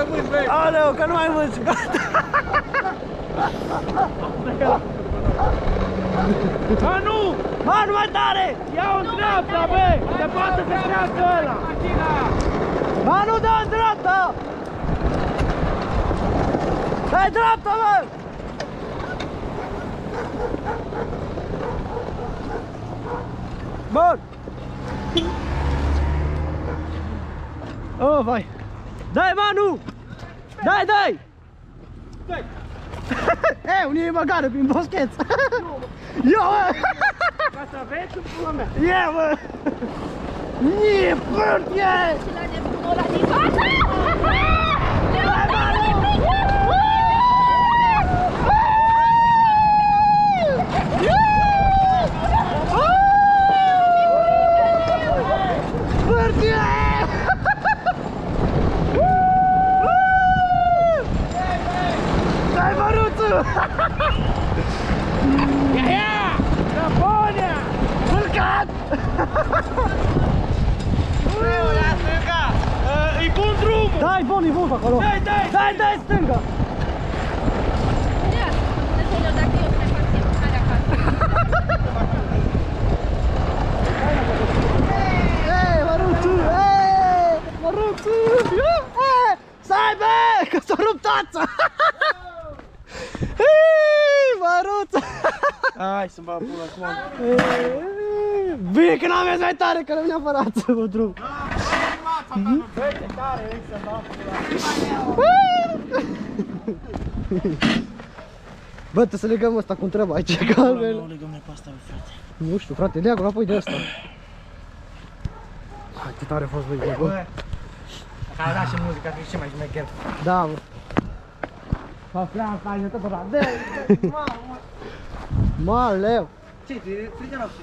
rămâi flămâni, băi. Aleu, că nu mai mâși, gata! Manu! Manu, mai tare! Ia-o în dreapta, bă! Se poate să treacă ăla! Manu, dă în dreapta! Dai dreapta, mă! Bun! Oh, vai! Dai, Manu! Dai, dai! Dai! e, unii îi băgară prin boscheț! Ia, mă! Ca să vezi în pula mea! Ia, mă! Nie, pârtie! Și la nebunul ăla din față! măruțu! Ia, ia! Japonia! Urcat! La stânga! E bun drumul! Dai, bun, e bun pe acolo! Dai, dai! Dai, dai, stânga! Ia, Dumnezeule, dacă eu îți mai fac ție mâncare acasă. Ei, măruțu! Ei, măruțu! Ei, Stai, bă, că s-a rupt tața! Ei, măruțu! Hai să-mi bag pula acum. Ei, Bine că n-am mers mai tare, că nu neapărat să vă drum. Bă, trebuie să legăm ăsta cu întreabă aici, că altfel... Nu legăm ne pe asta, bă, frate. Nu știu, frate, leagă înapoi de asta. Hai, ce tare a fost, băi, bă. Bă, dacă ai dat și muzica, ar fi și mai șmecher. Da, mă. Fa flan, flan, tot ăla. Dă, Mă, leu. Ce, te strigă noapte?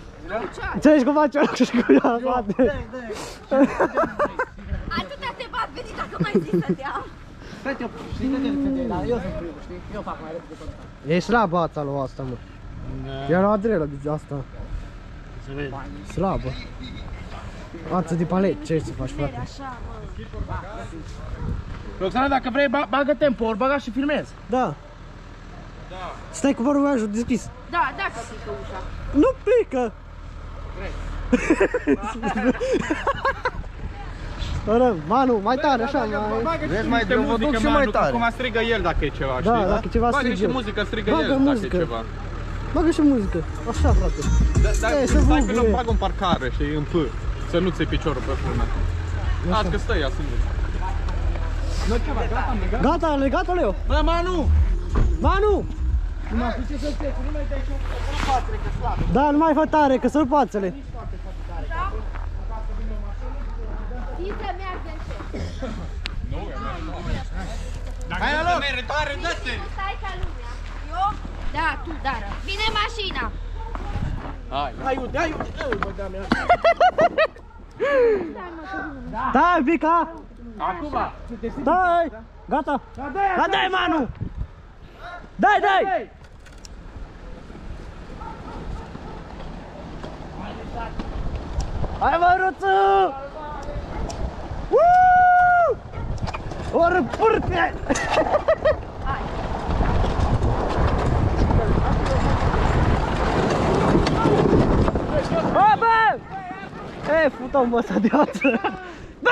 Înțelegi cum face ăla și cu ea, frate? Atâta te bat, veni dacă mai zici să dea. Frate, eu știi că te dar eu sunt primul, știi? Eu fac mai repede tot asta. E slabă ața lui asta, mă. Era adrelă de asta. Să vezi. Slabă. Ață de palet, ce să faci, frate? Așa, mă. Roxana, dacă vrei, ba- bagă tempo, ori baga și filmezi. Da. Stai cu varuajul deschis. Da, dacă pică ușa. Nu pică! Ără, Manu, mai tare, așa, mai... Vezi mai eu vă duc și mai tare. Acum strigă el dacă e ceva, Da, știi? dacă e ceva Bagă strig și eu. muzică, strigă Bagă el dacă muzică. e ceva. Bagă și muzică, așa, frate. Da, da, Stai, să stai vă pe loc, buie. bagă în parcare, știi, în P. Să nu ți piciorul pe frână. Las că stă ea singur. Gata, legat Leo? Bă, Manu! Manu! Nu mă știu ce să fie, nu mai dai și un nu față, că slab. Da, nu mai fă tare, că să-l pațele. Zi să meargă încet. Hai la loc! Meritoare, dă-te! Stai ca lumea. Eu? Da, tu, Dara. Vine mașina. Hai! Hai, uite, hai, uite. Ei, bă, da, mea. Dai, Vica! Acum! Dai! Gata! Da, dai, Da, dai, Manu! Dai, dai! Hai, Măruțu! Woo! Ori pârte! Bă, bă! E, fută-mi bă, ăsta de ață! Bă!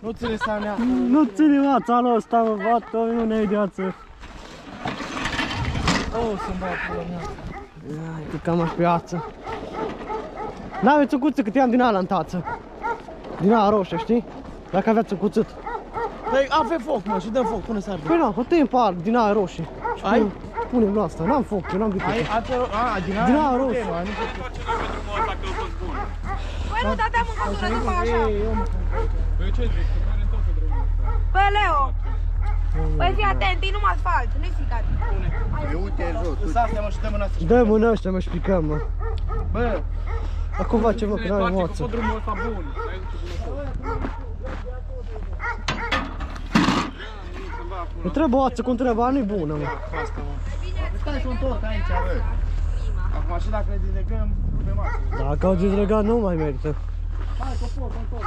Nu ține să mea. Nu ține mața lui ăsta, mă, bată, nu ne de ață. Oh, să-mi bag pula mea. Hai, că cam aș pe ață. N-aveți o cuță cât i-am din ala în tață. Din ala roșie, știi? Dacă aveați o cuțit. Păi, avem foc, mă, și dăm foc, pune sarde. Păi nu, o tăiem pe ala, din ala roșie. Și Ai? punem- Punem la asta, n-am foc, eu n-am gândit. Ai, ați, a, din aia? Din aia nu roșie. putem, ai, nu putem. Face noi pe drumul ăsta că îl bun. Păi nu, dată mâncătură numai așa. Ei, eu mă Păi ce zic? Că mergem tot pe drumul ăsta. Bă, Leo. Păi fii atent, e numai asfalt, nu-i ficat. Uite în jos, Să astea, mă, și dăm în astea. Dă mână ăștia, mă, și picăm, mă. Bă, Acum face, mă, că Ne n-am întoarce emoție. că pe drumul ăsta bun. Hai, du-te bun acolo. Nu trebuie oață cum trebuie, nu-i bună, mă. asta, mă. Stai să întorc aici, bă. Acum și dacă ne dinegăm, pe masă. Dacă au zis legat, nu mai merită. Hai, că pot, întorc.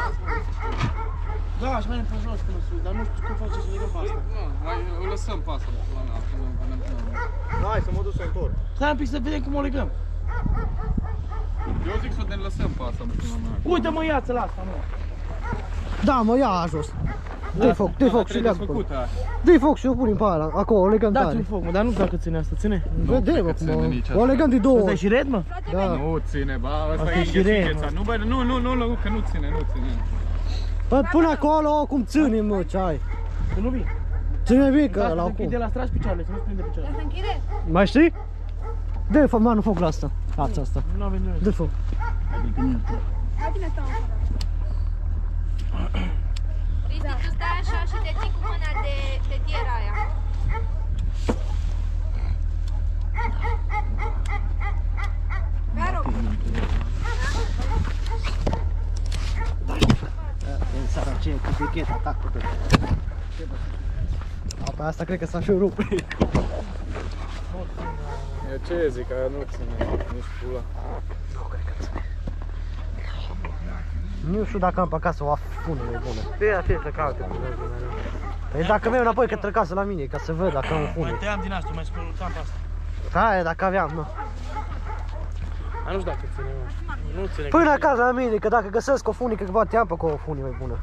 Da, aș merge pe jos până sus, dar nu știu cum face să legăm pe asta. Nu, mai o lăsăm pe asta, la mea, până până până. Hai să mă duc să întorc. Stai un pic să vedem cum o legăm. Eu zic să ne lăsăm pe asta, până la mea. Uite, mă, ia-ți la asta, mă. Da, mă, ia jos. Dă-i foc, dă-i foc și Trebuie leagă pe desfăcută. Dă-i foc și o punem pe ala, acolo, o legăm Dați tare. un foc, mă, dar nu dacă ține asta, ține. Vedem, cred mă, că ține cum nici o- o asta. legăm de două Asta e ori. și red, mă? Da. Nu ține, ba, asta Asta e e și înghețit, re, înghețat. Nu, bă, nu, nu, nu, nu, că nu ține, nu ține. Bă, până acolo, cum ține, mă, ce ai. Că nu vii. Ține bine că Dacă la se acum. închide la strași picioarele, să nu-ți prinde picioarele. Să închide? Mai știi? Dă-i foc, manu, foc la asta. Ața asta. Nu avem nimic. Dă foc. Hai bine, stau afară. Cristi, tu stai așa și te ții cu mâna de, de tiera aia. Vă rog. În seara aceea cu vecheta ta cu tot. A, pe asta cred că s-a și rupt. Eu ce zic, că nu ține, nici pula. Nu știu dacă am pe acasă o fună mai bună. Fie, fie să caute. Păi dacă merg înapoi către casă la mine, ca să văd dacă am o Mai fună. tăiam din asta, mai spălutam pe asta. Hai, dacă aveam, nu. Dar nu știu dacă ține, mă. Nu ține. Până acasă la mine, că dacă găsesc o funică, că poate am pe acolo o funie mai bună.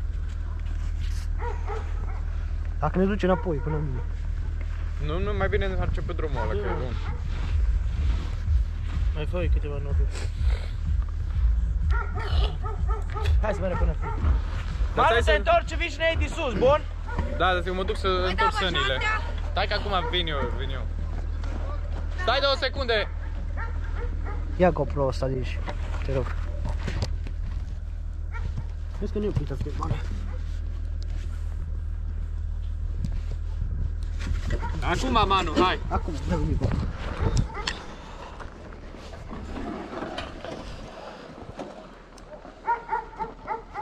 Dacă ne duce înapoi până la mine. Nu, nu, mai bine ne merge pe drumul ăla, că e bun. Mai fă câteva note. Hai să mergem până acolo. Dar stai Manu, să- te întorci, vii și ne iei de sus, bun? Da, dar eu mă duc să întorc sănile. Stai că acum vin eu, vin eu. Stai două secunde! Ia GoPro ăsta de aici, te rog. Vezi că nu e plită filmare. Acum, Manu, hai! Acum, dă micul.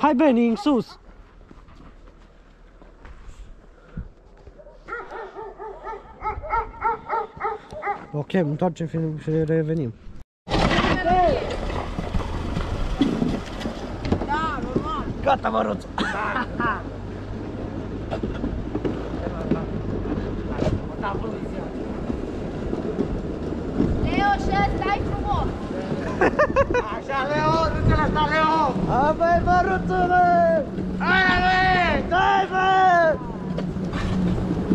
Hai Benny, în sus! Ok, întoarcem film și revenim. Da, normal. Gata, măruț! Leo, și stai frumos. Așa, Leo, nu te lăsa, Leo! Hai băi, măruță, bă! Hai, băi! Dai, bă!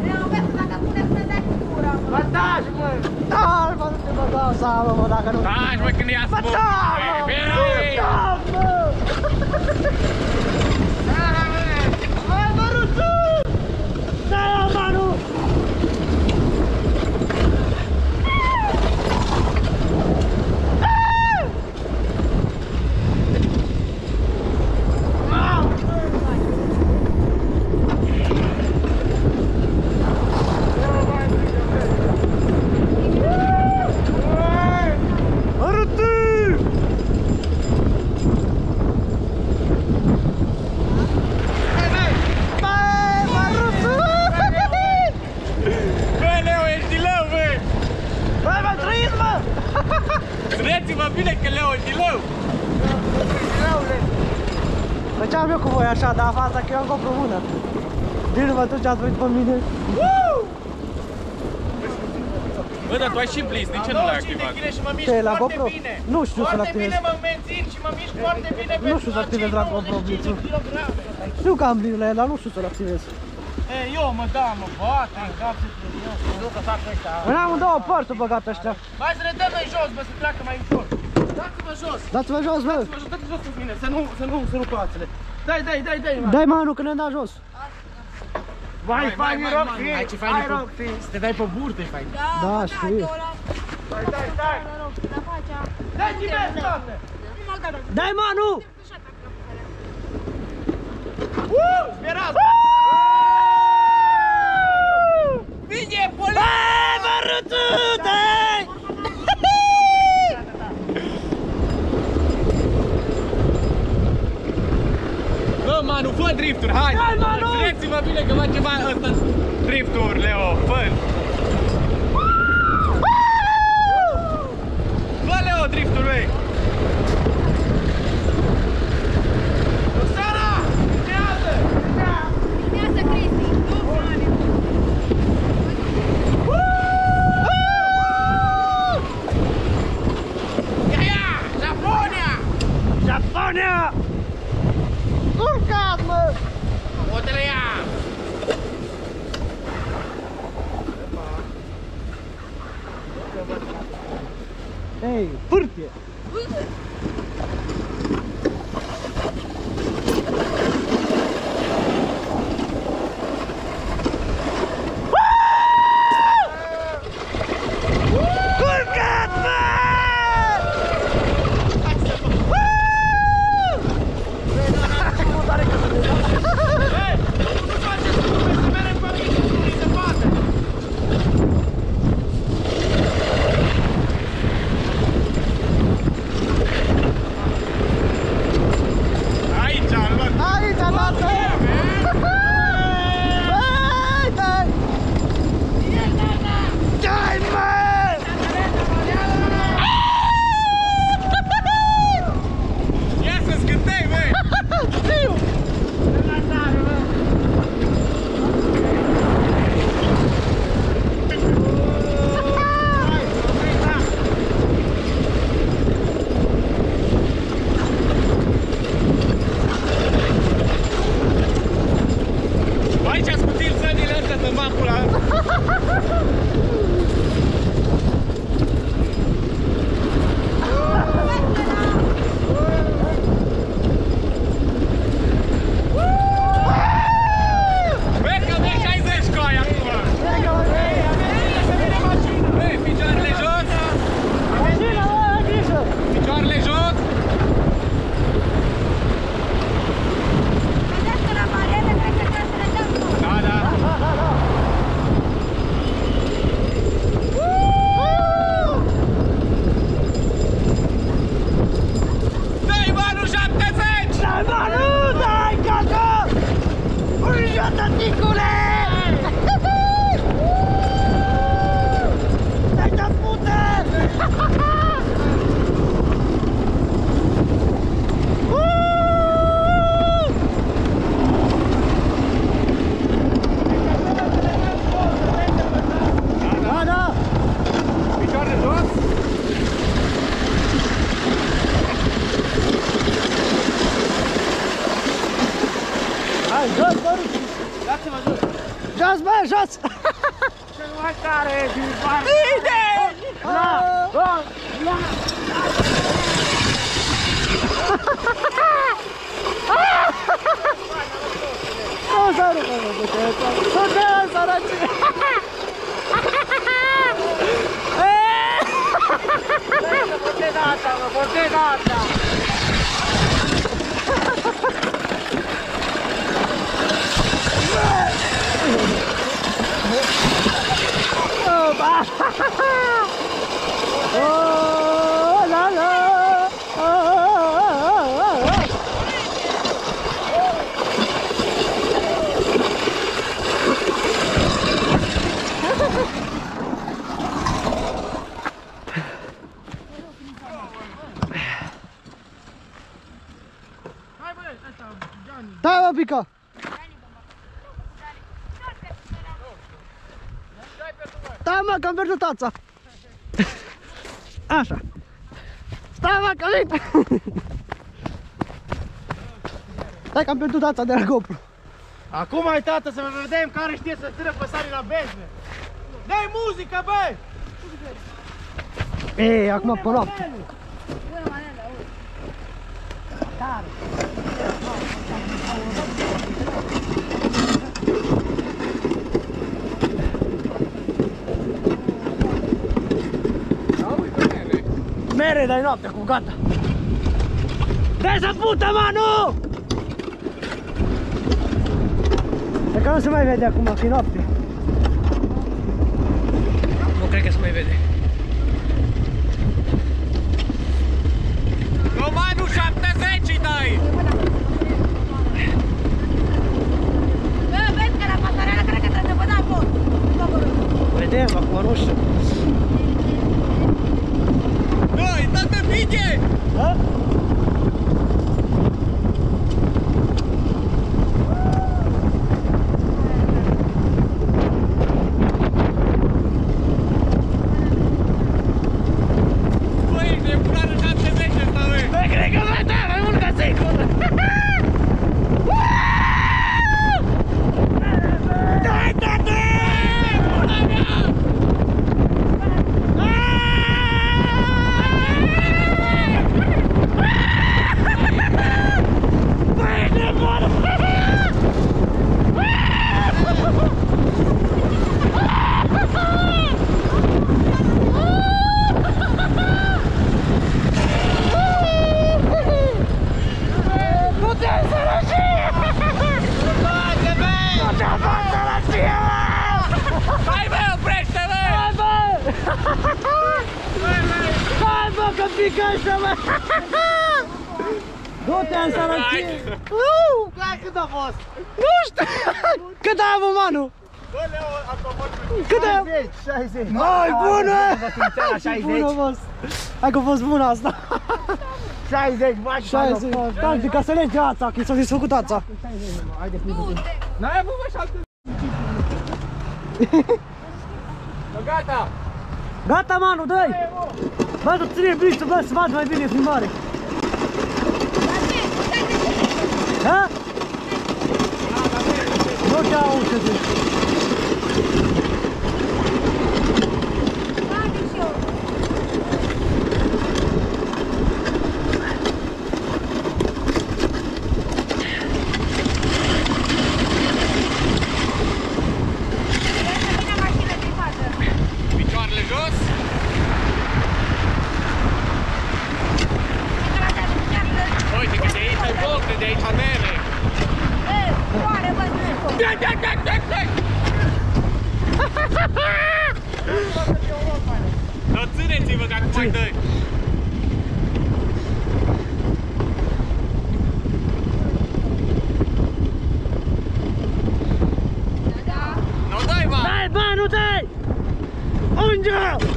Leo, vezi că dacă pune să ne dai cu gura, mă. Bă, taci, mă! Da, mă, nu te bă, dau seama, mă, dacă nu... Stai, mă, când ia Bă, spun! da, mă! Vino! Da, mă! Hai, măruță! Da, Manu! bine că Leo e din leu! Făceam eu cu voi așa, dar faza că eu am GoPro mână. Din vă duci, ați venit pe mine. Bă, dar tu ai și blitz, de ce nu l-ai activat? bine și mă mișc Ce, la foarte GoPro? bine. Nu știu să-l Foarte activez. bine mă mențin și mă mișc foarte bine Nu știu să activez la GoPro Blitz-ul. Știu că am blitz la el, dar nu știu să-l activez. Ei, eu mă da, mă bate în cap să Nu că fac ăștia. În amândouă părți au băgat ăștia. Hai să ne dăm noi jos, bă, să treacă mai ușor. Dați-vă jos. Dați-vă jos, bă! Dați-vă jos, dați jos cu mine, să nu, să nu, să nu coațele. Dai, dai, dai, dai, mă. Dai manu că ne da jos. Vai, mai, mai, rog, mai, fi. hai, ce fain Hai, e cu- rog, fi. Să te dai pe burtă, fain. Da, știu. Dai, dai, dai. Dai, cine doamne. Dai manu! Uh, sperați. Vine, poliția! Hai, măruțu, dai! Bă, Manu, fă drifturi, hai! Hai, Manu! Țineți-vă bine că face mai ăsta drifturi, Leo, fă Fă, Leo, drifturi, băi! Roxana! Urmează! Urmează Cristi. Nu, Mani. Ia, ia! Japonia! Japonia! Urcat, mă! Odele ia! Ei, pârtie! Urcat, Jos, bă, jos! Cel mai tare din bar! Bine! La! La! La! Nu să rupă, mă, bătăța! Să dea, săraci! Bottegata, mă, bottegata! Oh, 봐. 오, 라라. Dawaj, Pika! Stai mă, pică! Stai mă, că am pierdut tața! Așa! Stai mă, că vin! Stai că am pierdut tața de la GoPro! Acum ai tată să vedem care știe să țină păsarii la bezme. Dai muzică, băi! Ei, acum pe noapte! Mere dai noapte cu gata! Dai să pută, manu! E că nu se mai vede acum, că e noapte. Nu cred că se mai vede. Romanul 70 dai! Bă, vezi că la pasarela cred că trebuie să vă dau pot. Vedem, acum nu știu. Doi, dă-te bine! Da? Băi, ești nebunarul 70 ăsta, băi! Bă, cred că mai da, mai mult ca sigur. Dai, tată! Băi, nebun! Nu te sărăcie! Nu te fac sărăcie, mă! Hai, bă, oprește-te! Hai, bă! Hai, bă, că pică ăștia, mă! Du-te în sărăcie! Uh! Hai cât a fost? Nu știu! Cât ai avut, Manu? Bă, Leo, a coborât. Cât ai 60, 60. Ai, bună! La Ce bună a fost! Hai că a fost bună asta! 60, faci 60! Stai, ca să legi ața, că s-a desfăcut ața! N-ai avut, bă, 70! Bă, gata! Gata, Manu, dă-i! Bă, tu ține blițul, bă, să vadă mai bine filmare! Ha? Nu te aud ce zici! danger!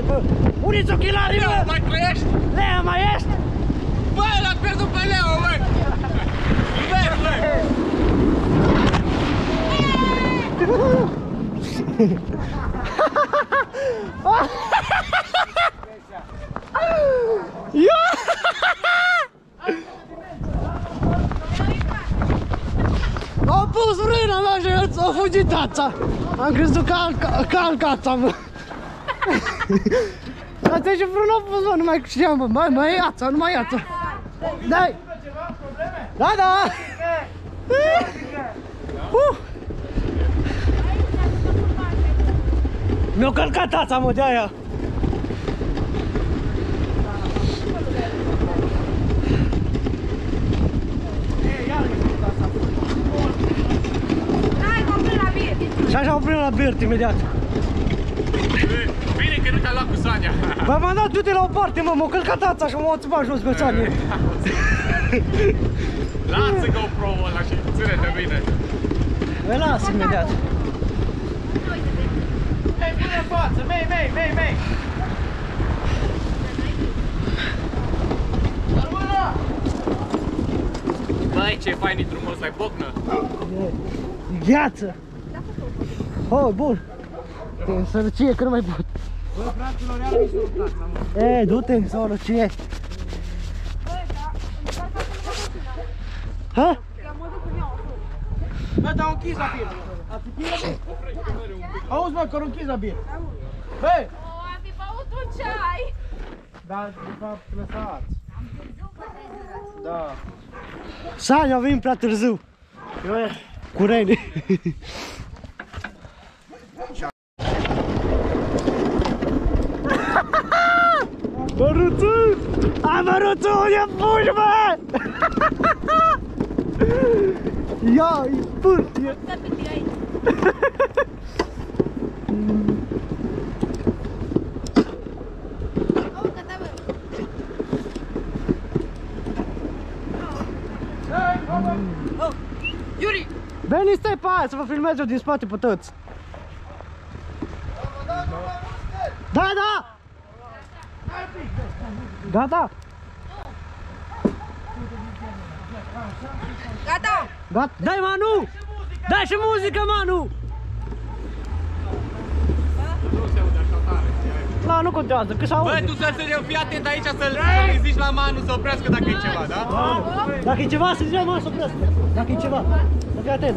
Fața și mine, bă! Uniți ochelarii, Leo, bă! mai trăiești? Lea, mai ești? Bă, l-ați pierdut pe Leo, bă! Vezi, bă! Ia! Au pus frâna, mă, și a fugit tața. Am crezut că al, că al cața, mă. Asta și frână a pus, mă, nu mai știam, mă. Mai, mai iața, nu mai iața. Dai! Da, da! Uh! Mi-a călcat tața, mă, de-aia. Hai, mă până la bine. Și așa oprim la Bert imediat. Bine că nu te-a luat cu Sania. Bă, m-am dat du-te la o parte, mă, m-a călcat tața și m-a țupat jos pe țanie. Lasă GoPro-ul ăla și ține-te bine. Îl las imediat. Mei, pune în față, mei, mei, mei, mei. Armâna! Băi, ce fain e drumul ăsta, e bocnă. Gheață! Oh, bun. Te în sărăcie că nu mai pot. Bă, fraților, iar mi s-o plața, mă. E, du-te în sărăcie. Ha? Bă, dar o închis la bir. Auzi, mă, că o închis la bir. Bă! O, am fi băut un ceai. Dar, de fapt, lăsați. Da. Sania a venit prea târziu. Eu e cu rene. Pârtie. Să pe tine aici. Au, gata, bă. Yuri! Beni, stai pe aia să vă filmez eu din spate pe toți. Da, da! Gata? Gata. Gata? Dai, Manu! Dai și muzică, Manu! La, nu contează, că s-aude. Bă, tu să se fii atent aici să-l să zici la Manu să oprească dacă e ceva, da? Dacă e ceva, să zici, mă, să oprească. Dacă e ceva, să fii atent.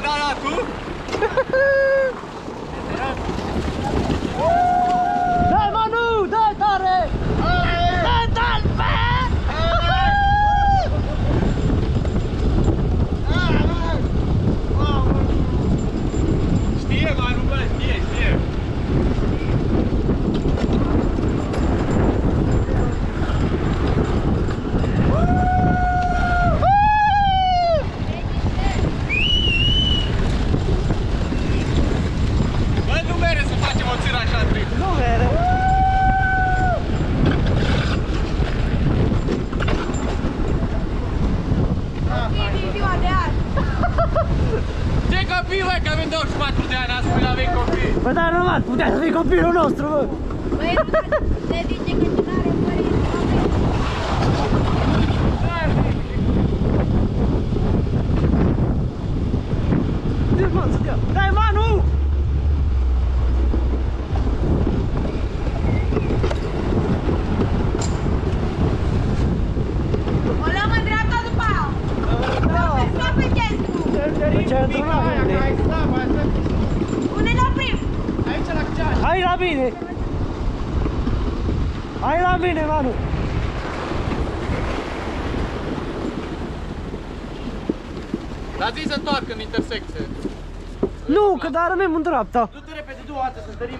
Maracatu. 24 de ani, astfel avem copii. Păi da, normal, putea să fii copilul nostru, bă. Băi, se zice că cine are părinți, Dai, mă, să dea. Dai, Manu! o luăm în dreapta după aia. Stope, stope centru. Pe centru nu avem de. Hai, slab, hai să... Unde ne oprim? Aici la ceas. Hai la mine! Hai la mine, Manu! Dar zi să întoarcă în intersecție. Nu, că dar rămânem în dreapta. Du-te repede, du-o dată, să întărim.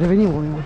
Revenim, oameni.